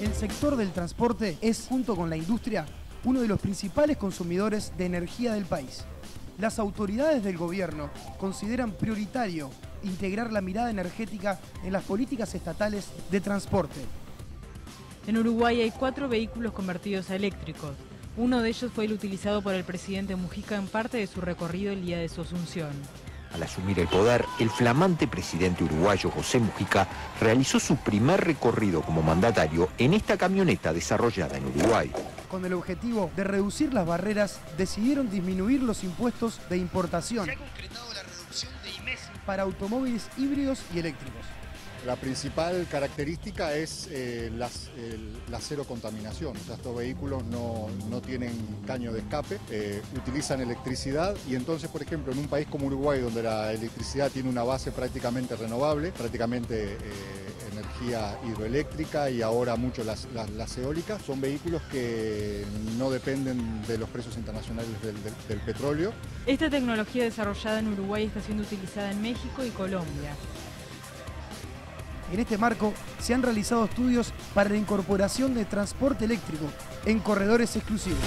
El sector del transporte es, junto con la industria, uno de los principales consumidores de energía del país. Las autoridades del gobierno consideran prioritario integrar la mirada energética en las políticas estatales de transporte. En Uruguay hay cuatro vehículos convertidos a eléctricos. Uno de ellos fue el utilizado por el presidente Mujica en parte de su recorrido el día de su asunción. Al asumir el poder, el flamante presidente uruguayo José Mujica realizó su primer recorrido como mandatario en esta camioneta desarrollada en Uruguay. Con el objetivo de reducir las barreras, decidieron disminuir los impuestos de importación. Se ha concretado la reducción de IMES para automóviles híbridos y eléctricos. La principal característica es eh, la cero contaminación. O sea, estos vehículos no, tienen caño de escape, eh, utilizan electricidad y entonces, por ejemplo, en un país como Uruguay, donde la electricidad tiene una base prácticamente renovable, prácticamente eh, energía hidroeléctrica y ahora mucho las, eólicas, son vehículos que no dependen de los precios internacionales del petróleo. Esta tecnología desarrollada en Uruguay está siendo utilizada en México y Colombia. En este marco se han realizado estudios para la incorporación de transporte eléctrico en corredores exclusivos.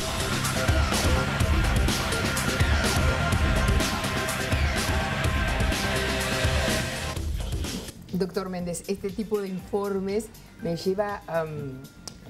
Doctor Méndez, este tipo de informes me lleva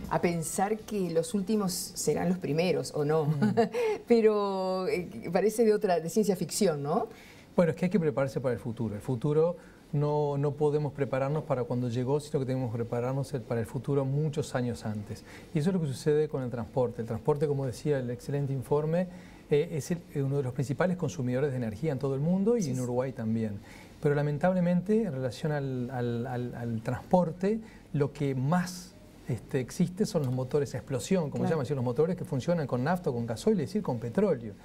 a pensar que los últimos serán los primeros, ¿o no? Pero eh, parece de otra, de ciencia ficción, ¿no? Bueno, es que hay que prepararse para el futuro. El futuro no, no podemos prepararnos para cuando llegó, sino que tenemos que prepararnos para el futuro muchos años antes. Y eso es lo que sucede con el transporte. El transporte, como decía el excelente informe, eh, es uno de los principales consumidores de energía en todo el mundo y en Uruguay también. Pero lamentablemente, en relación al, transporte, lo que más este, existe son los motores a explosión, como se llaman, los motores que funcionan con nafta, con gasoil, es decir, con petróleo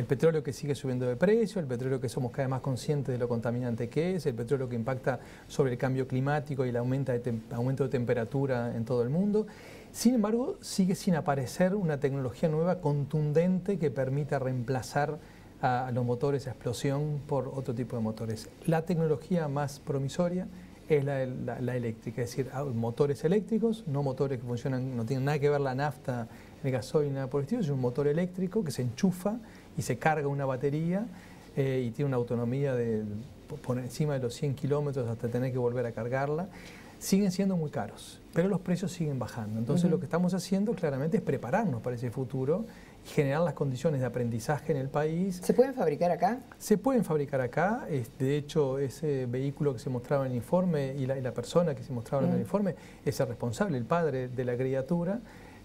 el petróleo que sigue subiendo de precio, el petróleo que somos cada vez más conscientes de lo contaminante que es, el petróleo que impacta sobre el cambio climático y el aumento de, aumento de temperatura en todo el mundo. Sin embargo, sigue sin aparecer una tecnología nueva contundente que permita reemplazar a los motores a explosión por otro tipo de motores. La tecnología más promisoria es la, eléctrica, es decir, motores eléctricos, no motores que funcionan, no tienen nada que ver la nafta, el gasoil, nada por el estilo, es un motor eléctrico que se enchufa y se carga una batería eh, y tiene una autonomía de por encima de los 100 kilómetros hasta tener que volver a cargarla, siguen siendo muy caros, pero los precios siguen bajando. Entonces lo que estamos haciendo claramente es prepararnos para ese futuro y generar las condiciones de aprendizaje en el país. ¿Se pueden fabricar acá? Se pueden fabricar acá. De hecho, ese vehículo que se mostraba en el informe y la, persona que se mostraba en el informe es el responsable, el padre de la criatura.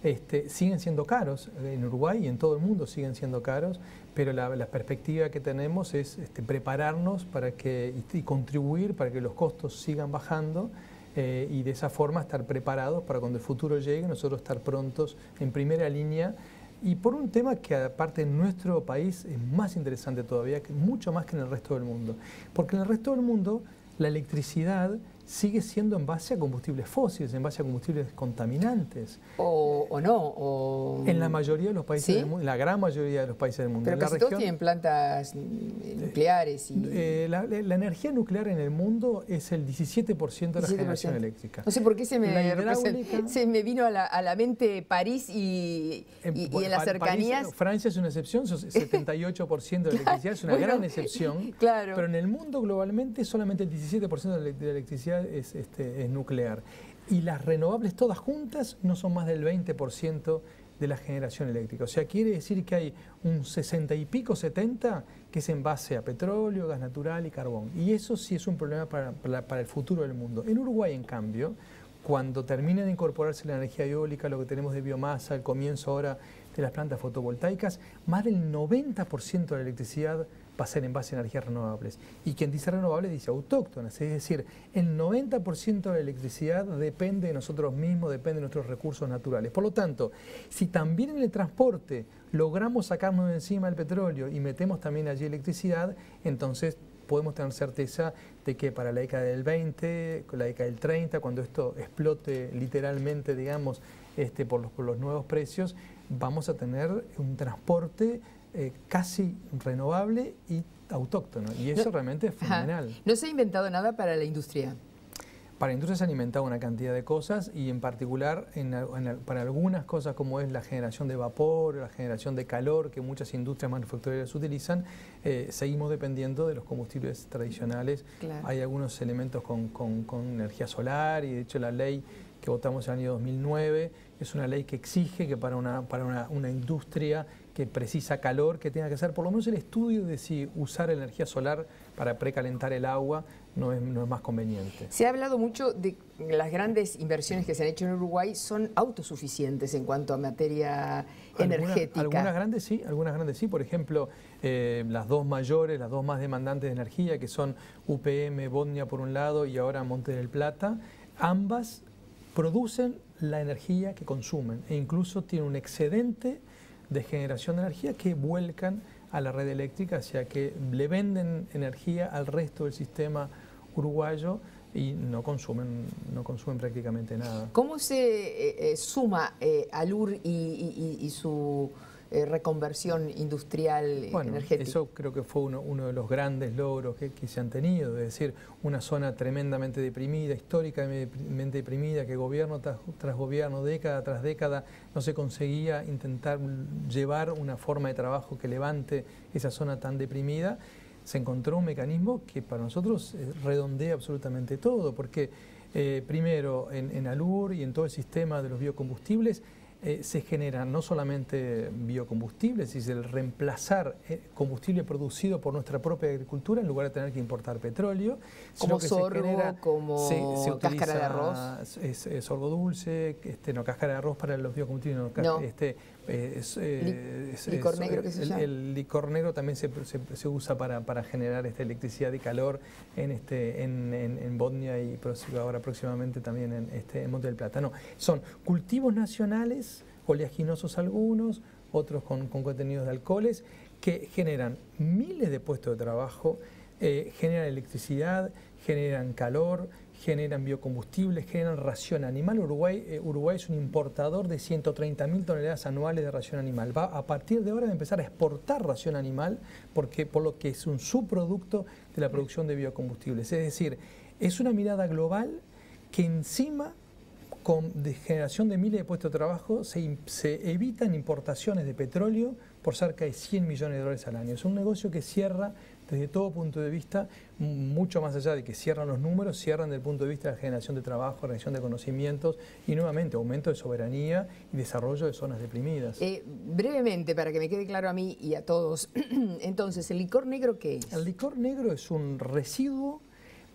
Este, siguen siendo caros, en Uruguay y en todo el mundo siguen siendo caros, pero la, perspectiva que tenemos es este, prepararnos para que, y, contribuir para que los costos sigan bajando eh, y de esa forma estar preparados para cuando el futuro llegue, nosotros estar prontos en primera línea. Y por un tema que aparte en nuestro país es más interesante todavía, mucho más que en el resto del mundo, porque en el resto del mundo la electricidad sigue siendo en base a combustibles fósiles, en base a combustibles contaminantes. O, no. O... En la mayoría de los países del mundo, la gran mayoría de los países del mundo. Pero casi todos tienen plantas nucleares. Y... Eh, la, energía nuclear en el mundo es el 17% de la generación eléctrica. No sé por qué se me, se me vino a la, mente París y, y, en, las cercanías. Francia es una excepción, 78% de la electricidad es una gran excepción. Claro. Pero en el mundo globalmente solamente el 17% de la electricidad es, este, es nuclear. Y las renovables todas juntas no son más del 20% de la generación eléctrica. O sea, quiere decir que hay un 60 y pico, 70, que es en base a petróleo, gas natural y carbón. Y eso sí es un problema para, para, el futuro del mundo. En Uruguay, en cambio, cuando termine de incorporarse la energía eólica, lo que tenemos de biomasa, el comienzo ahora de las plantas fotovoltaicas, más del 90% de la electricidad va a ser en base a energías renovables. Y quien dice renovables dice autóctonas, es decir, el 90% de la electricidad depende de nosotros mismos, depende de nuestros recursos naturales. Por lo tanto, si también en el transporte logramos sacarnos de encima el petróleo y metemos también allí electricidad, entonces podemos tener certeza de que para la década del 20, la década del 30, cuando esto explote literalmente, digamos, este, por, los, por los nuevos precios, vamos a tener un transporte eh, casi renovable y autóctono. Y eso realmente es fenomenal. No se ha inventado nada para la industria. Para la industria se han inventado una cantidad de cosas y en particular para algunas cosas como es la generación de vapor, la generación de calor que muchas industrias manufactureras utilizan, eh, seguimos dependiendo de los combustibles tradicionales. Hay algunos elementos con, energía solar y de hecho la ley que votamos en el año 2009 es una ley que exige que para una, para una, una industria que precisa calor, que tenga que hacer por lo menos el estudio de si usar energía solar para precalentar el agua no es, no es más conveniente. Se ha hablado mucho de las grandes inversiones que se han hecho en Uruguay son autosuficientes en cuanto a materia energética. Algunas grandes sí, algunas grandes sí. Por ejemplo, eh, las dos mayores, las dos más demandantes de energía, que son UPM, Bodnia por un lado y ahora Monte del Plata, ambas producen la energía que consumen e incluso tienen un excedente de generación de energía que vuelcan a la red eléctrica, o sea que le venden energía al resto del sistema uruguayo y no consumen, no consumen prácticamente nada. ¿Cómo se eh, eh, suma eh, Alur y su eh, reconversión industrial bueno, energética. Eso creo que fue uno, uno de los grandes logros que, se han tenido, es decir, una zona tremendamente deprimida, históricamente deprimida, que gobierno tras, gobierno, década tras década, no se conseguía intentar llevar una forma de trabajo que levante esa zona tan deprimida se encontró un mecanismo que para nosotros eh, redondea absolutamente todo, porque eh, primero en, en, Alur y en todo el sistema de los biocombustibles eh, se generan no solamente biocombustibles, es el reemplazar eh, combustible producido por nuestra propia agricultura en lugar de tener que importar petróleo. Como sorgo, como cáscara de arroz. Es, sorgo dulce, este, no cáscara de arroz para los biocombustibles, no, este, eh, licor negro que se el, llama. el, licor negro también se, se, usa para, para, generar esta electricidad y calor en este en, en, Botnia y ahora próximamente también en, este, en Monte del Plata. No, son cultivos nacionales, oleaginosos algunos, otros con, con contenidos de alcoholes, que generan miles de puestos de trabajo, eh, generan electricidad, generan calor, generan biocombustibles, generan ración animal. Uruguay, eh, Uruguay es un importador de 130.000 toneladas anuales de ración animal. Va a partir de ahora a empezar a exportar ración animal porque, por lo que es un subproducto de la producción de biocombustibles. Es decir, es una mirada global que encima con de generación de miles de puestos de trabajo se, se, evitan importaciones de petróleo por cerca de 100 millones de dólares al año. Es un negocio que cierra desde todo punto de vista, mucho más allá de que cierran los números, cierran desde el punto de vista de la generación de trabajo, generación de conocimientos y nuevamente aumento de soberanía y desarrollo de zonas deprimidas. Eh, brevemente, para que me quede claro a mí y a todos, entonces, ¿el licor negro qué es? El licor negro es un residuo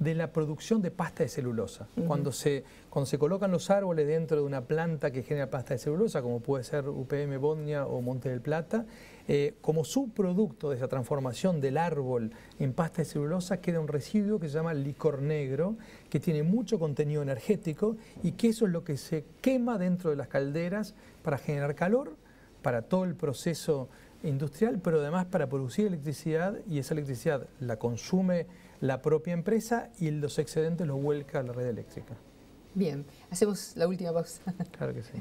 de la producción de pasta de celulosa. cuando, se, cuando se colocan los árboles dentro de una planta que genera pasta de celulosa, como puede ser UPM Bodnia o Monte del Plata, eh, como subproducto de esa transformación del árbol en pasta de celulosa queda un residuo que se llama licor negro, que tiene mucho contenido energético y que eso es lo que se quema dentro de las calderas para generar calor, para todo el proceso industrial, pero además para producir electricidad y esa electricidad la consume la propia empresa y los excedentes los vuelca a la red eléctrica. Bien, hacemos la última pausa. Claro que sí.